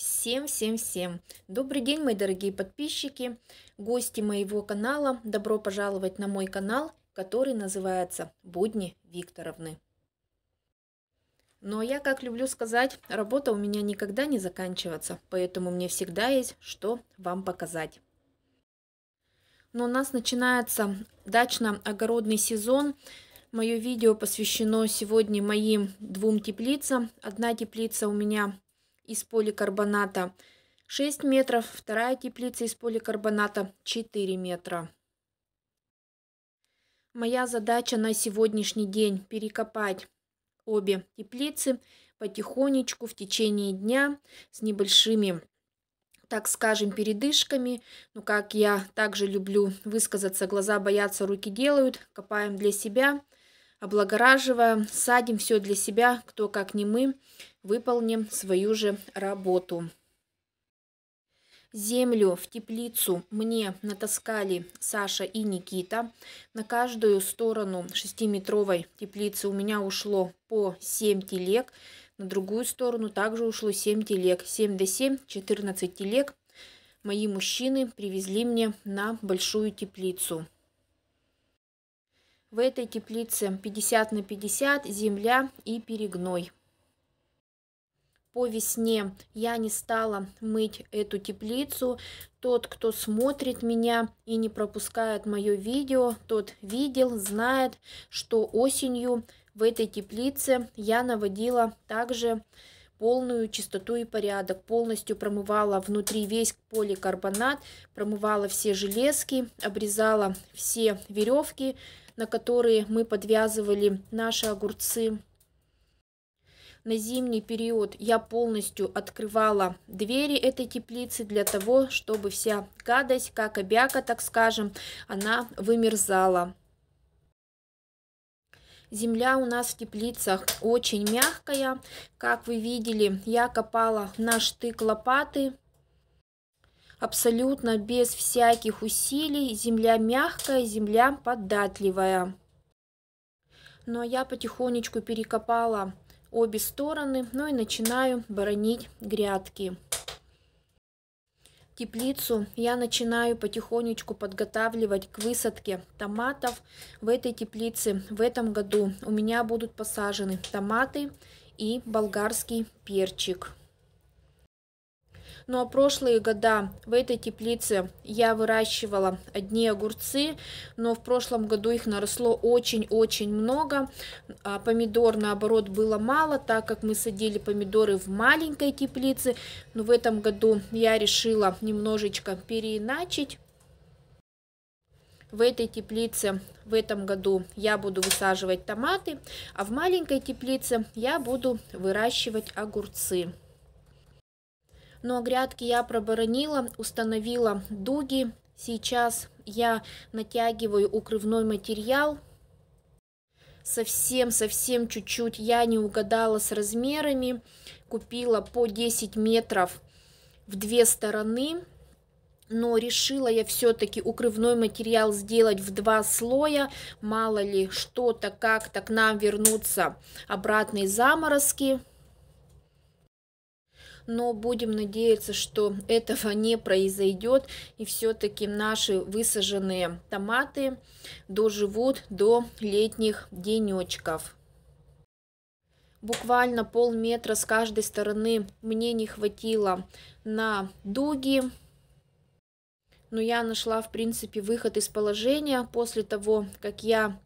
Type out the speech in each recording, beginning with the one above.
Всем-всем-всем! Добрый день, мои дорогие подписчики, гости моего канала. Добро пожаловать на мой канал, который называется «Будни Викторовны». Но я, как люблю сказать, работа у меня никогда не заканчивается, поэтому мне всегда есть что вам показать. Но у нас начинается дачно-огородный сезон. Мое видео посвящено сегодня моим двум теплицам. Одна теплица у меня из поликарбоната 6 метров, вторая теплица из поликарбоната 4 метра. Моя задача на сегодняшний день перекопать обе теплицы потихонечку в течение дня с небольшими так скажем, передышками. Ну, как я также люблю высказаться, глаза боятся, руки делают. Копаем для себя, облагораживаем, садим все для себя, кто как не мы выполним свою же работу. Землю в теплицу мне натаскали Саша и Никита. На каждую сторону 6-метровой теплицы у меня ушло по 7 телег. На другую сторону также ушло 7 телег. 7 до 7, 14 телег. Мои мужчины привезли мне на большую теплицу. В этой теплице 50 на 50 земля и перегной по весне я не стала мыть эту теплицу. Тот, кто смотрит меня и не пропускает мое видео, тот видел, знает, что осенью в этой теплице я наводила также полную чистоту и порядок. Полностью промывала внутри весь поликарбонат, промывала все железки, обрезала все веревки, на которые мы подвязывали наши огурцы на зимний период я полностью открывала двери этой теплицы для того, чтобы вся гадость, как обяка, так скажем, она вымерзала. Земля у нас в теплицах очень мягкая. Как вы видели, я копала на штык лопаты. Абсолютно без всяких усилий. Земля мягкая, земля податливая. Но я потихонечку перекопала обе стороны, ну и начинаю боронить грядки. Теплицу я начинаю потихонечку подготавливать к высадке томатов. В этой теплице в этом году у меня будут посажены томаты и болгарский перчик. Ну а прошлые года в этой теплице я выращивала одни огурцы, но в прошлом году их наросло очень-очень много. А помидор, наоборот, было мало, так как мы садили помидоры в маленькой теплице. Но в этом году я решила немножечко переиначить. В этой теплице в этом году я буду высаживать томаты, а в маленькой теплице я буду выращивать огурцы. Но грядки я проборонила, установила дуги. Сейчас я натягиваю укрывной материал. Совсем-совсем чуть-чуть я не угадала с размерами. Купила по 10 метров в две стороны. Но решила я все-таки укрывной материал сделать в два слоя. Мало ли что-то как-то к нам вернутся обратные заморозки но будем надеяться, что этого не произойдет, и все-таки наши высаженные томаты доживут до летних денечков. Буквально полметра с каждой стороны мне не хватило на дуги, но я нашла, в принципе, выход из положения после того, как я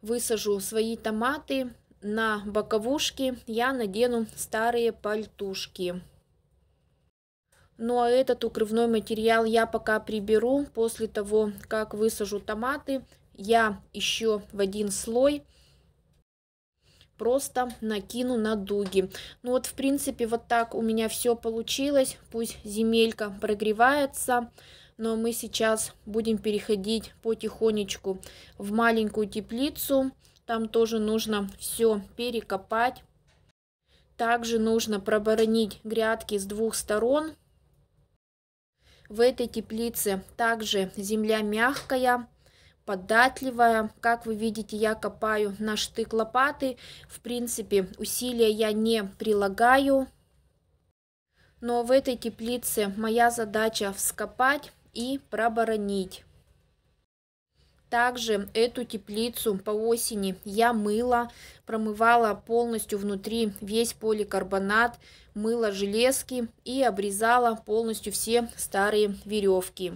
высажу свои томаты на боковушки я надену старые пальтушки. Ну а этот укрывной материал я пока приберу после того, как высажу томаты. Я еще в один слой просто накину на дуги. Ну вот в принципе вот так у меня все получилось. Пусть земелька прогревается. Но мы сейчас будем переходить потихонечку в маленькую теплицу. Там тоже нужно все перекопать. Также нужно проборонить грядки с двух сторон. В этой теплице также земля мягкая, податливая. Как вы видите, я копаю на штык лопаты. В принципе, усилия я не прилагаю. Но в этой теплице моя задача вскопать и проборонить. Также эту теплицу по осени я мыла, промывала полностью внутри весь поликарбонат, мыла железки и обрезала полностью все старые веревки.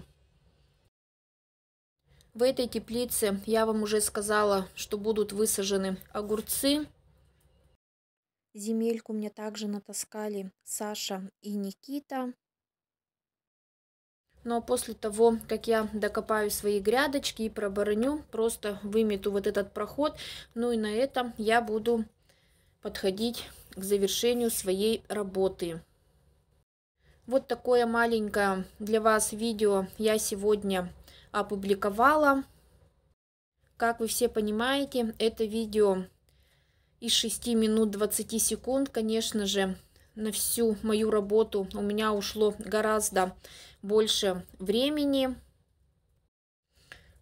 В этой теплице я вам уже сказала, что будут высажены огурцы. Земельку мне также натаскали Саша и Никита. Но после того, как я докопаю свои грядочки и пробороню, просто вымету вот этот проход. Ну и на этом я буду подходить к завершению своей работы. Вот такое маленькое для вас видео я сегодня опубликовала. Как вы все понимаете, это видео из 6 минут 20 секунд, конечно же, на всю мою работу у меня ушло гораздо больше времени.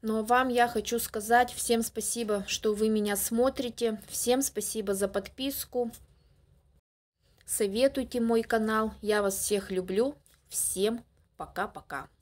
Но вам я хочу сказать всем спасибо, что вы меня смотрите. Всем спасибо за подписку. Советуйте мой канал. Я вас всех люблю. Всем пока-пока.